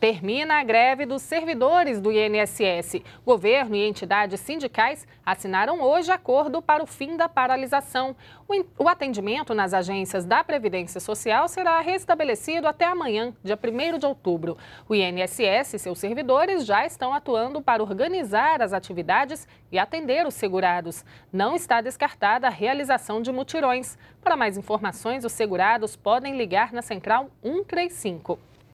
Termina a greve dos servidores do INSS. Governo e entidades sindicais assinaram hoje acordo para o fim da paralisação. O atendimento nas agências da Previdência Social será restabelecido até amanhã, dia 1 de outubro. O INSS e seus servidores já estão atuando para organizar as atividades e atender os segurados. Não está descartada a realização de mutirões. Para mais informações, os segurados podem ligar na Central 135.